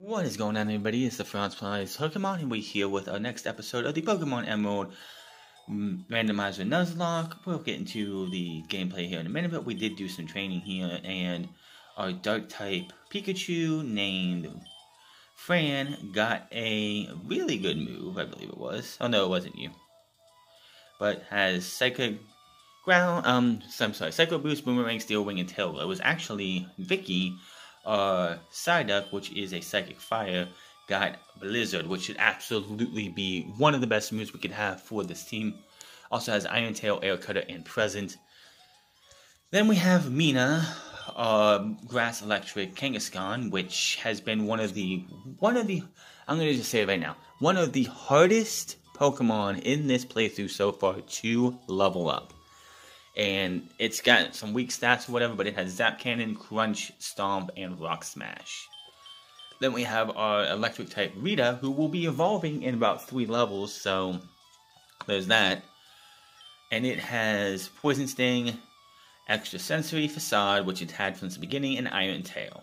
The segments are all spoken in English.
What is going on, everybody? It's the Frontz Plays Pokemon, and we're here with our next episode of the Pokemon Emerald Randomizer Nuzlocke. We'll get into the gameplay here in a minute, but we did do some training here, and our Dark type Pikachu named Fran got a really good move, I believe it was. Oh no, it wasn't you. But has Psychic Ground, um, I'm sorry, Psycho Boost, Bonemerang, Steel Wing, and Tail. It was actually Vicky uh, Psyduck, which is a Psychic Fire, got Blizzard, which should absolutely be one of the best moves we could have for this team. Also has Iron Tail, Air Cutter, and Present. Then we have Mina, uh, Grass Electric Kangaskhan, which has been one of the one of the I'm gonna just say it right now, one of the hardest Pokemon in this playthrough so far to level up and it's got some weak stats or whatever, but it has Zap Cannon, Crunch, Stomp, and Rock Smash. Then we have our Electric type Rita, who will be evolving in about three levels, so there's that. And it has Poison Sting, Extra Sensory Facade, which it had from the beginning, and Iron Tail.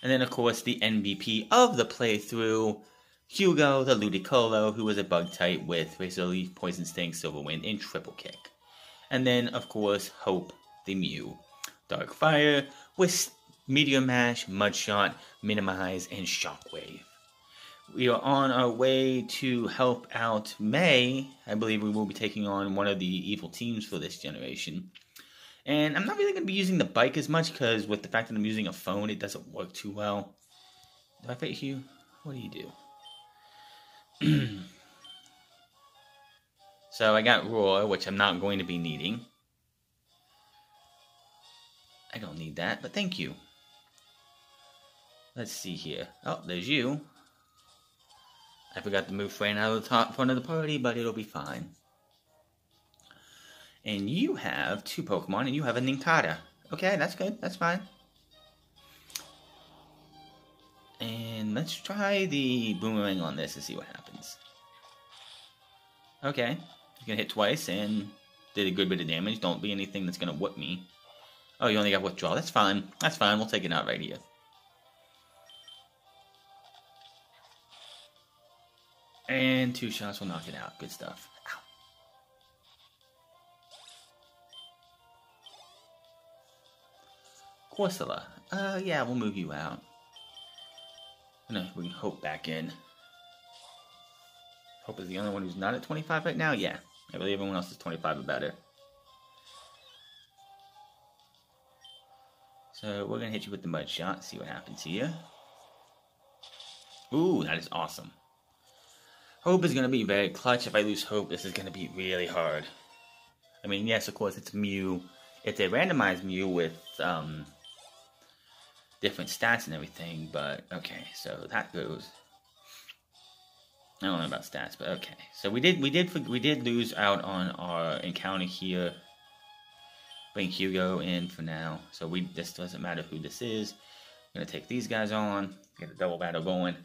And then, of course, the MVP of the playthrough, Hugo the Ludicolo, who was a bug type with Razor Leaf, Poison Sting, Silver Wind, and Triple Kick. And then, of course, Hope the Mew. Dark Fire with Meteor Mash, Mudshot, Minimize, and Shockwave. We are on our way to help out May. I believe we will be taking on one of the evil teams for this generation. And I'm not really going to be using the bike as much because with the fact that I'm using a phone, it doesn't work too well. Do I fight you? What do you do? So I got Roar, which I'm not going to be needing. I don't need that, but thank you. Let's see here. Oh, there's you. I forgot to move Fran out of the top front of the party, but it'll be fine. And you have two Pokemon, and you have a Nincada. Okay, that's good. That's fine. And let's try the Bonemerang on this and see what happens. Okay, you can hit twice and did a good bit of damage. Don't be anything that's going to whip me. Oh, you only got withdrawal. That's fine. That's fine. We'll take it out right here. And two shots will knock it out. Good stuff. Corsola. Uh, yeah, we'll move you out. No, we can hope back in. Hope is the only one who's not at 25 right now? Yeah. I believe everyone else is 25 or better. So we're going to hit you with the mud shot, see what happens here. Ooh, that is awesome. Hope is going to be very clutch. If I lose Hope, this is going to be really hard. I mean, yes, of course, it's Mew. It's a randomized Mew with um, different stats and everything, but okay, so that goes. I don't know about stats, but okay. So we did we did we did lose out on our encounter here. Bring Hugo in for now. So we this doesn't matter who this is. I'm gonna take these guys on. Get a double battle going.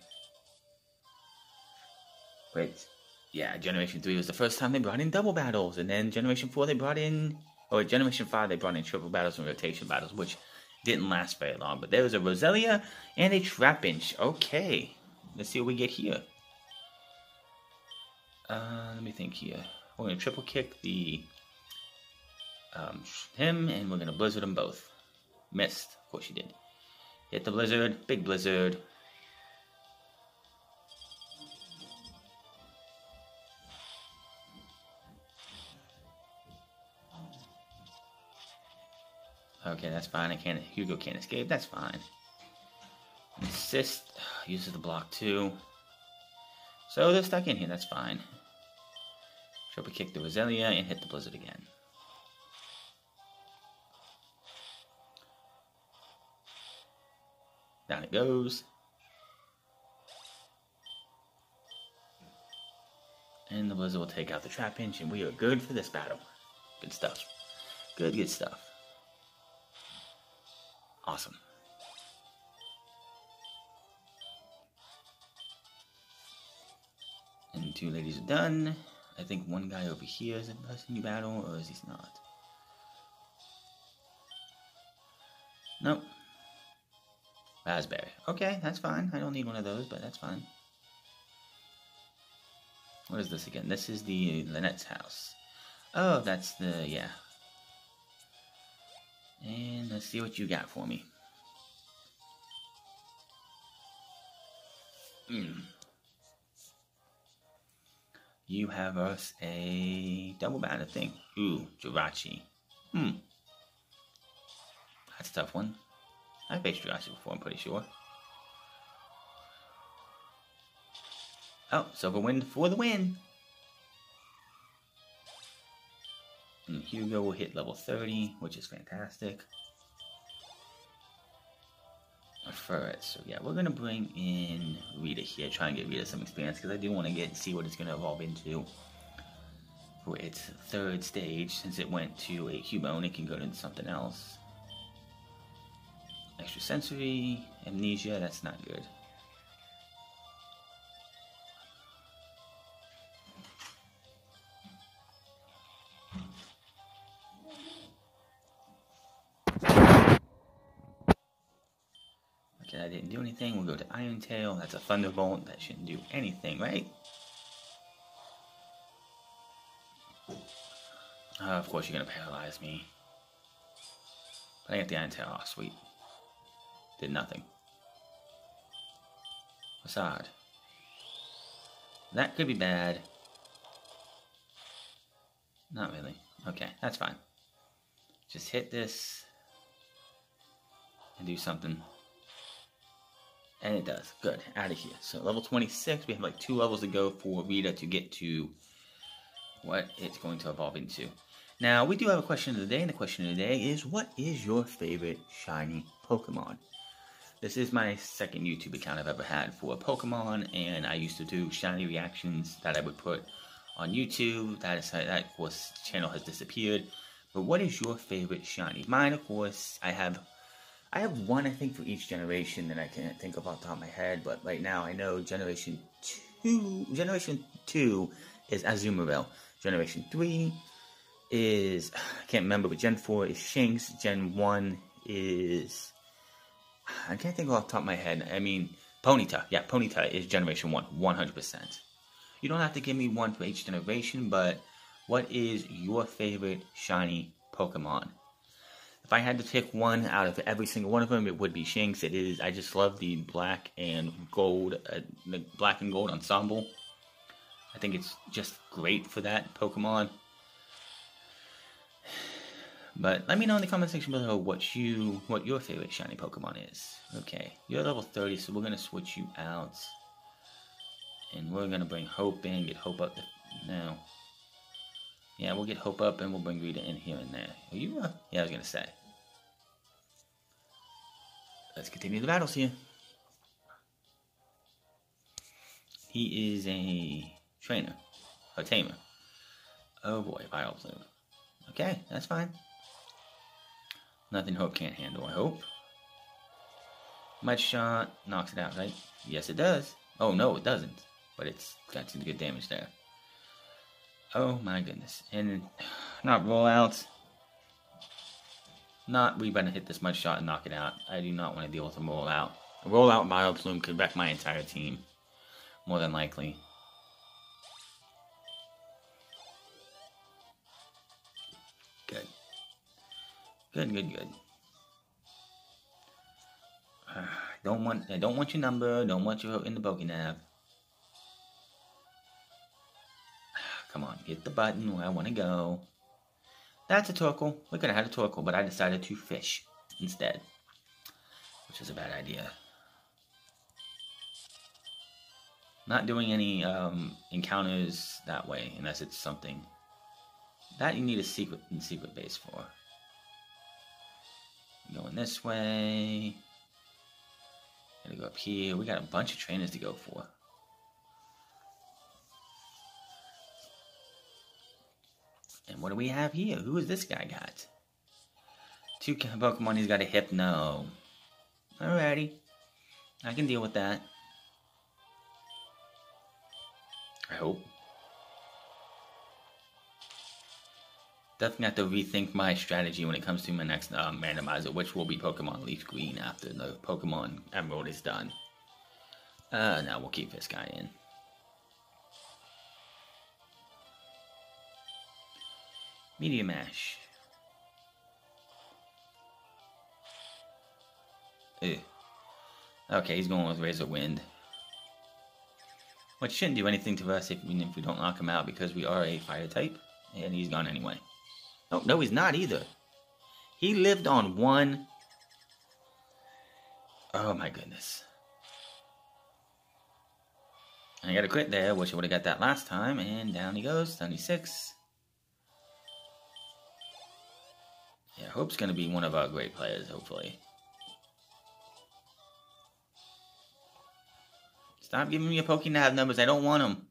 Wait, yeah, Generation Three was the first time they brought in double battles, and then Generation Four they brought in, or Generation Five they brought in triple battles and rotation battles, which didn't last very long. But there was a Roselia and a Trapinch. Okay, let's see what we get here. Uh, let me think here. We're gonna triple kick the um, him, and we're gonna blizzard them both. Missed, of course you did. Hit the blizzard, big blizzard. Okay, that's fine. I can't. Hugo can't escape. That's fine. Assist uses the block too. So they're stuck in here. That's fine. Triple kick the Roselia and hit the Blizzard again. Down it goes. And the Blizzard will take out the Trapinch, and we are good for this battle. Good stuff. Good, good stuff. Awesome. And two ladies are done. I think one guy over here is a person you battle, or is he not? Nope. Raspberry. Okay, that's fine. I don't need one of those, but that's fine. What is this again? This is the Lanette's house. Oh, that's the, yeah. And let's see what you got for me. Hmm. You have us a double banner thing. Ooh, Jirachi. Hmm. That's a tough one. I've faced Jirachi before, I'm pretty sure. Oh, Silver Wind for the win! And Hugo will hit level 30, which is fantastic. For it, so yeah, we're gonna bring in Rita here, try and get Rita some experience because I do want to get see what it's gonna evolve into for its third stage. Since it went to a Cubone, it can go into something else. Extra sensory, amnesia, that's not good. That didn't do anything. We'll go to Iron Tail. That's a Thunderbolt. That shouldn't do anything, right? Uh, of course, you're going to paralyze me. But I got the Iron Tail. Oh, sweet. Did nothing. Facade. That could be bad. Not really. Okay, that's fine. Just hit this and do something. And it does. Good. Out of here. So level 26, we have like two levels to go for Rita to get to what it's going to evolve into. Now, we do have a question of the day, and the question of the day is, what is your favorite shiny Pokemon? This is my second YouTube account I've ever had for Pokemon, and I used to do shiny reactions that I would put on YouTube. That is that of course channel has disappeared. But what is your favorite shiny? Mine, of course, I have I have one I think for each generation that I can't think of off the top of my head, but right now I know generation two generation two is Azumarill. Generation three is I can't remember, but Gen four is Shinx. Gen one is I can't think off the top of my head. I mean, Ponyta. Yeah, Ponyta is Generation 1, 100%. You don't have to give me one for each generation, but what is your favorite shiny Pokemon? If I had to pick one out of every single one of them, it would be Shinx. It is. I just love the black and gold, uh, the black and gold ensemble. I think it's just great for that Pokemon. But let me know in the comment section below what you what your favorite shiny Pokemon is. Okay, you're level 30, so we're gonna switch you out. And we're gonna bring Hope in, get Hope up now. Yeah, we'll get Hope up and we'll bring Rita in here and there. Are you uh, yeah, I was gonna say. Let's continue the battles here. He is a trainer, a tamer. Oh boy, Vileplume. Okay, that's fine. Nothing Hope can't handle, I hope. Mudshot knocks it out, right? Yes, it does. Oh, no, it doesn't. But it's got some good damage there. Oh, my goodness. And not rollouts. Not we better hit this much Mudshot and knock it out. I do not want to deal with a rollout. A rollout Vileplume could wreck my entire team. More than likely. Good, good, good. good. Uh, don't want I don't want your number, don't want you in the Pokénav. Come on, hit the button where I want to go. That's a Torkoal. We could have had a Torkoal, but I decided to fish instead. Which is a bad idea. Not doing any um, encounters that way, unless it's something that you need a secret secret base for. Going this way. Gotta go up here. We got a bunch of trainers to go for. And what do we have here? Who is this guy got? Two Pokemon, he's got a Hypno. Alrighty. I can deal with that. I hope. Definitely have to rethink my strategy when it comes to my next um, randomizer, which will be Pokemon Leaf Green after the Pokemon Emerald is done. Uh, now we'll keep this guy in. Meteor Mash. Ew. Okay, he's going with Razor Wind. Which shouldn't do anything to us if, if we don't knock him out because we are a fire type. And he's gone anyway. Oh, no, he's not either. He lived on one. Oh my goodness. I got a crit there. Wish I would have got that last time. And down he goes. 76. Yeah, Hope's going to be one of our great players, hopefully. Stop giving me a Pokénav numbers. I don't want them.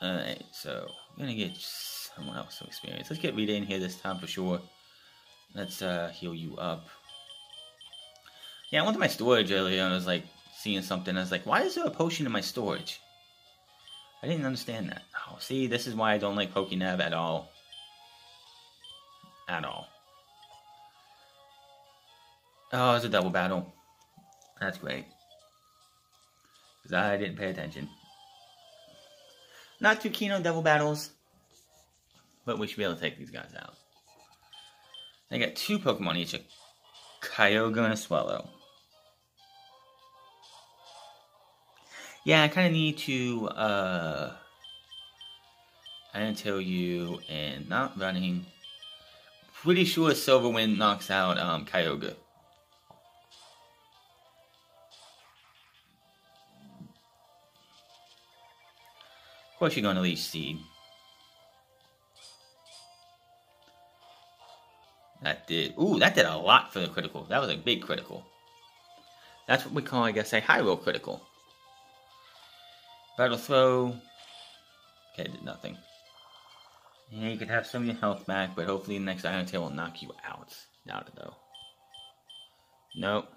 Alright, so I'm going to get someone else some experience. Let's get Rita in here this time for sure. Let's uh, heal you up. Yeah, I went to my storage earlier and I was like seeing something. I was like, why is there a potion in my storage? I didn't understand that. Oh, see, this is why I don't like Pokénav at all at all. Oh, it's a double battle. That's great. Because I didn't pay attention. Not too keen on double battles. But we should be able to take these guys out. I got two Pokemon each. A Kyogre and a Swellow. Yeah, I kind of need to, uh... I didn't tell you, and not running pretty sure Silverwind knocks out um, Kyogre. Of course, you're going to Leech Seed. That did. Ooh, that did a lot for the critical. That was a big critical. That's what we call, I guess, a high roll critical. Battle throw. Okay, did nothing. Yeah, you could have some of your health back, but hopefully the next Iron Tail will knock you out. Doubt it though. Nope.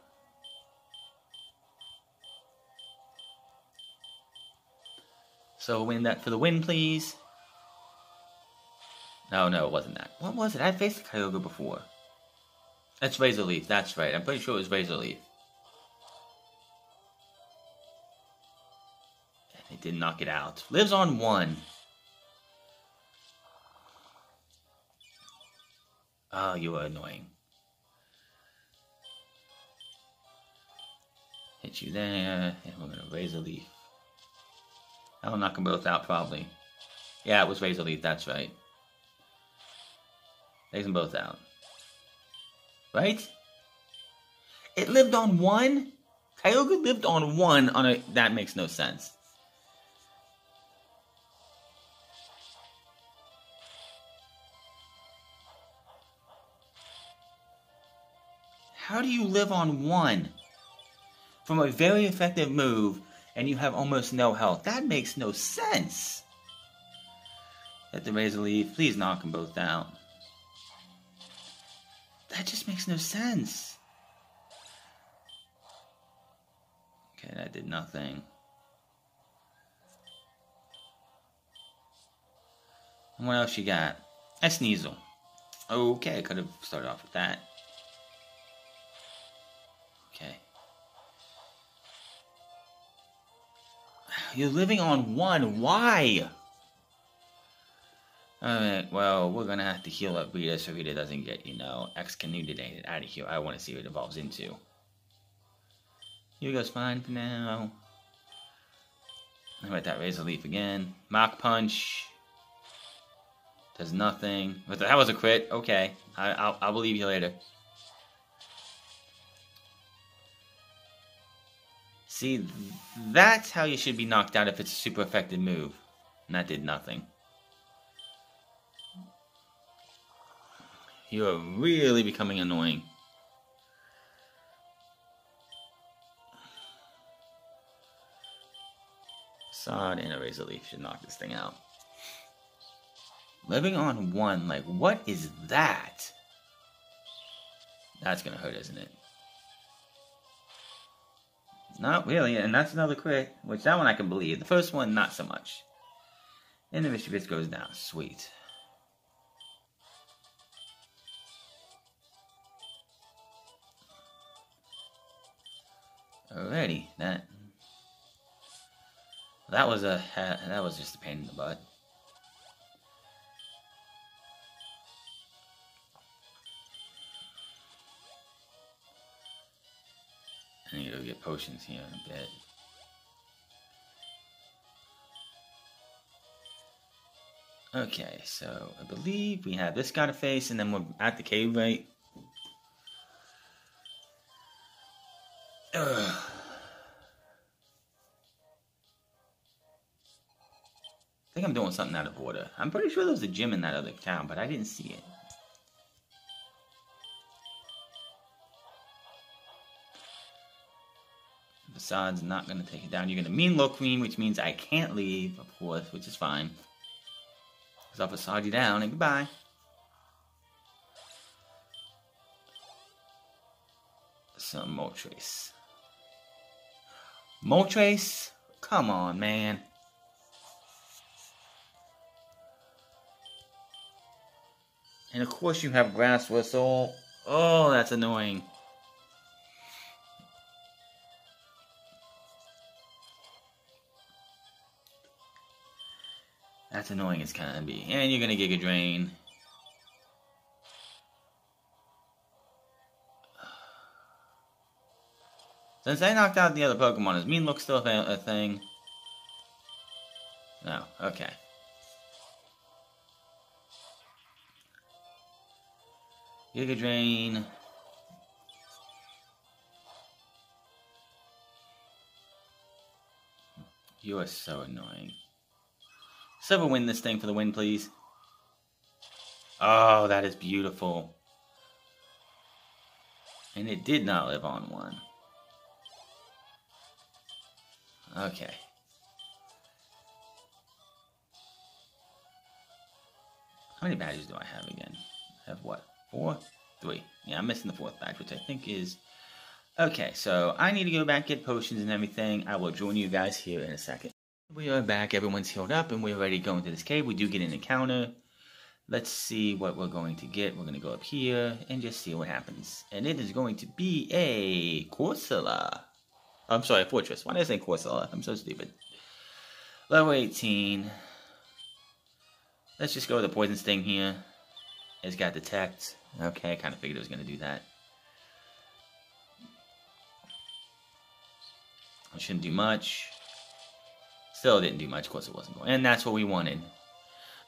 So win that for the win, please. No, no, it wasn't that. What was it? I faced Kyogre before. That's Razor Leaf, that's right. I'm pretty sure it was Razor Leaf. And it did knock it out. Lives on one. Oh, you are annoying. Hit you there, and we're gonna Razor Leaf. I'll knock them both out, probably. Yeah, it was Razor Leaf, that's right. Takes them both out. Right? It lived on one? Kyogre lived on one on a... That makes no sense. How do you live on one? From a very effective move, and you have almost no health. That makes no sense. Let the Razor Leaf. Please knock them both down. That just makes no sense. Okay, that did nothing. And what else you got? A Sneasel. Okay, I could have started off with that. You're living on one. Why? Alright, well, we're gonna have to heal up Rita so Rita doesn't get, you know, excommunicated out of here. I want to see what it evolves into. Hugo's fine for now. I let that Razor Leaf again. Mach Punch. Does nothing. But that was a crit. Okay. I, I'll, I'll believe you later. See, that's how you should be knocked out if it's a super effective move. And that did nothing. You are really becoming annoying. Sod and a Razor Leaf should knock this thing out. Living on one, like, what is that? That's gonna hurt, isn't it? Not really, and that's another crit, which that one I can believe. The first one, not so much. And the Misdreavus goes down. Sweet. Alrighty, that that was a that was just a pain in the butt. I need to go get potions here in a bit. Okay, so I believe we have this guy to face, and then we're at the cave, right? I think I'm doing something out of order. I'm pretty sure there was a gym in that other town, but I didn't see it. Facade's not going to take it down. You're going to mean low queen, which means I can't leave, of course, which is fine. Because I'll facade you down and goodbye. Some Moltres. Moltres? Come on, man. And of course you have Grass Whistle. Oh, that's annoying. That's annoying as can be. And you're gonna Giga Drain. Since I knocked out the other Pokemon, is Mean Look still a, thing? No, okay. Giga Drain. You are so annoying. Silver Wind this thing for the win, please. Oh, that is beautiful. And it did not live on one. Okay. How many badges do I have again? I have what? Four? Three. Yeah, I'm missing the fourth badge, which I think is... Okay, so I need to go back, get potions and everything. I will join you guys here in a second. We are back, everyone's healed up, and we're ready to go into this cave. We do get an encounter. Let's see what we're going to get. We're going to go up here and just see what happens. And it is going to be a Corsola. I'm sorry, Forretress. Why did I say Corsola? I'm so stupid. Level 18. Let's just go with the Poison Sting here. It's got Detect. Okay, I kind of figured it was going to do that. I shouldn't do much. Still didn't do much, of course it wasn't going. And that's what we wanted.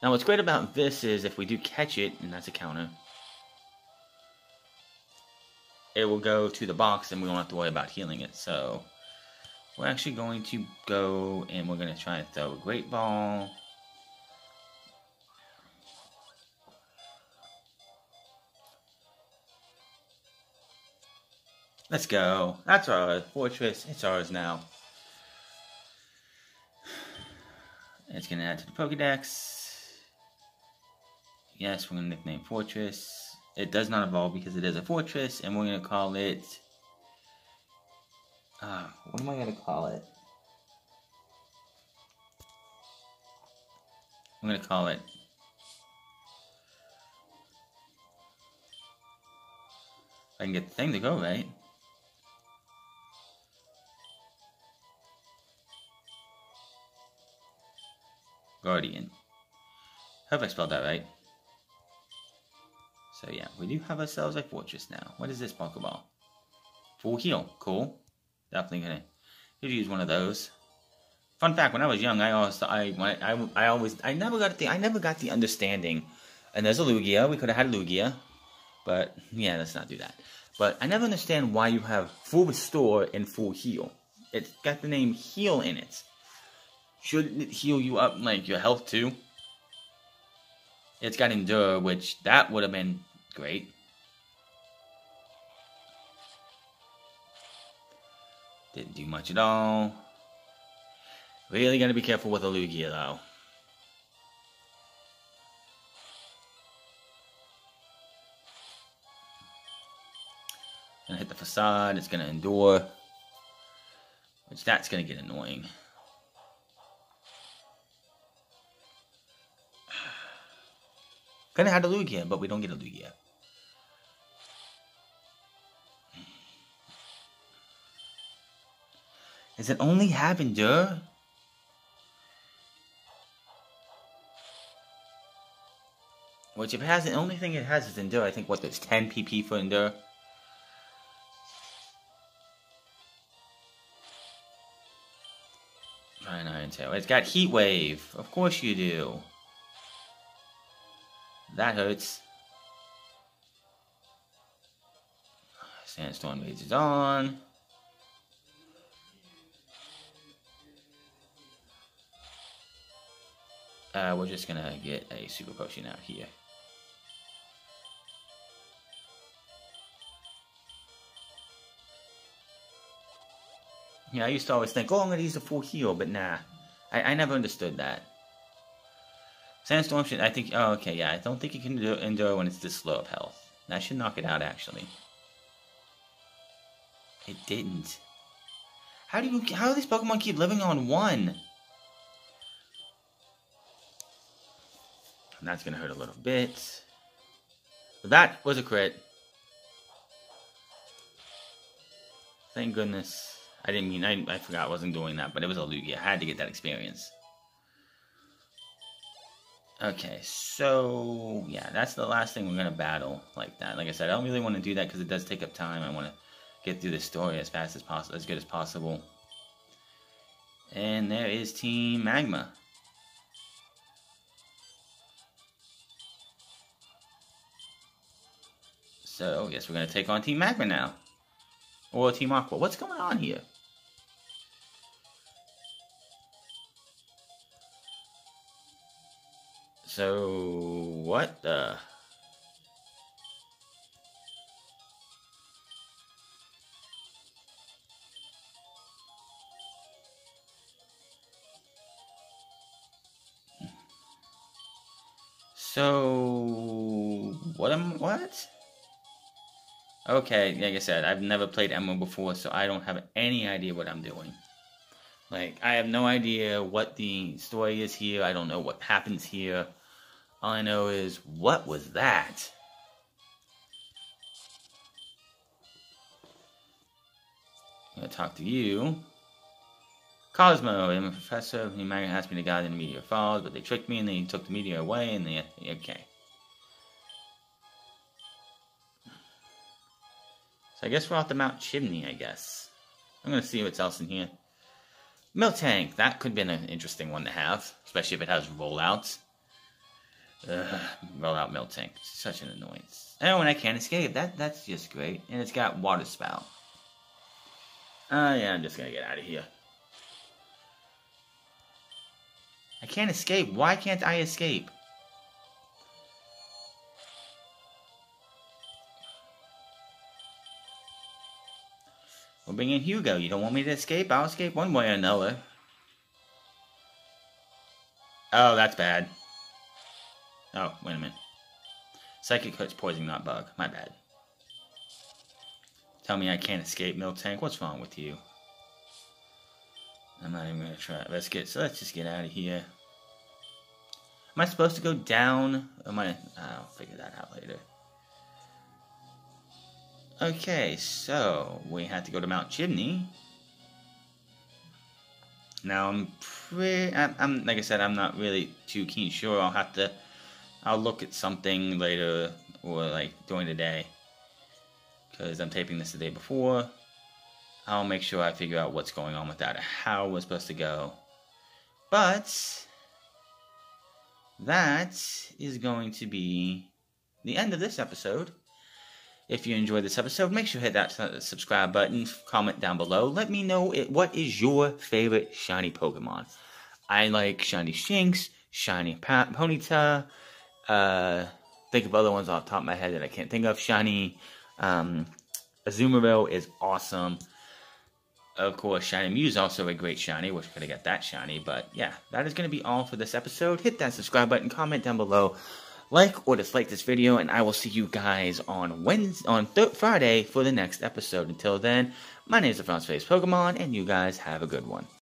Now what's great about this is if we do catch it, and that's a counter, it will go to the box and we won't have to worry about healing it. So we're actually going to go and we're going to try and throw a great ball. Let's go. That's our Forretress. It's ours now. It's going to add to the Pokedex. Yes, we're going to nickname Forretress. It does not evolve because it is a Forretress, and we're going to call it... Uh, what am I going to call it? I'm going to call it... I can get the thing to go right. Guardian. Hope I spelled that right. So yeah, we do have ourselves a Forretress now. What is this Pokeball? Full heal. Cool. Definitely gonna could use one of those. Fun fact: When I was young, I also I I I always I never got the I never got the understanding. And there's a Lugia. We could have had Lugia, but yeah, let's not do that. But I never understand why you have full restore and full heal. It's got the name heal in it. Shouldn't it heal you up like your health too? It's got endure, which that would have been great. Didn't do much at all. Really gonna be careful with a Lugia though. Gonna hit the facade, it's gonna endure. Which that's gonna get annoying. Gonna have a again, but we don't get a Lugia. Does it only have Endure? Which if it has the only thing it has is Endure, I think what there's 10 PP for Endure. Fine Iron Tail. It's got Heat Wave. Of course you do. That hurts. Sandstorm Rage is on. Uh, we're just gonna get a super potion out here. Yeah, I used to always think, oh, I'm gonna use a full heal, but nah. I, I never understood that. Sandstorm should, I think, oh, okay, yeah, I don't think you can do, endure when it's this low of health. That should knock it out, actually. It didn't. How do you, how do these Pokemon keep living on one? And that's gonna hurt a little bit. That was a crit. Thank goodness. I didn't mean, I, I forgot I wasn't doing that, but it was a Lugia. I had to get that experience. Okay, so yeah, that's the last thing we're gonna battle like that. Like I said, I don't really want to do that because it does take up time. I want to get through the story as fast as possible, as good as possible. And there is Team Magma. So, yes, we're going to take on Team Magma now. Or Team Aqua. What's going on here? So, what the... So, what am, what? Okay, like I said, I've never played Emerald before, so I don't have any idea what I'm doing. Like, I have no idea what the story is here. I don't know what happens here. All I know is, what was that? I'm gonna talk to you. Cozmo, I'm a professor. He might ask me to guide in the meteor falls, but they tricked me and they took the meteor away and they, okay. So I guess we're off the Mount Chimney, I guess. I'm gonna see what's else in here. Miltank, that could be an interesting one to have, especially if it has rollouts. Ugh, roll out Miltank. Such an annoyance. Oh, and I can't escape. That That's just great. And it's got Water Spout. Uh, yeah, I'm just gonna get out of here. I can't escape. Why can't I escape? We're bring in Hugo. You don't want me to escape? I'll escape one way or another. Oh, that's bad. Oh, wait a minute. Psychic hurts poisoning not bug. My bad. Tell me I can't escape, Miltank. What's wrong with you? I'm not even gonna try. Let's get. So let's just get out of here. Am I supposed to go down? Am I? I'll figure that out later. Okay, so we had to go to Mount Chimney. Now I'm pretty. I'm, I'm like I said, I'm not really too keen. Sure, I'll have to I'll look at something later or like during the day because I'm taping this the day before. I'll make sure I figure out what's going on with that, how we're supposed to go. But that is going to be the end of this episode. If you enjoyed this episode, make sure to hit that subscribe button, comment down below. Let me know it, what is your favorite shiny Pokemon. I like Shiny Shinx, Shiny pa- Ponyta, uh, think of other ones off top of my head that I can't think of. Shiny um, Azumarill is awesome. Of course, Shiny Mew is also a great shiny. Wish I could have got that shiny. But yeah, that is going to be all for this episode. Hit that subscribe button, comment down below, like or dislike this video, and I will see you guys on Wednesday, on th Friday for the next episode. Until then, my name is the Frontz Plays Pokemon, and you guys have a good one.